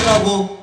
trouble.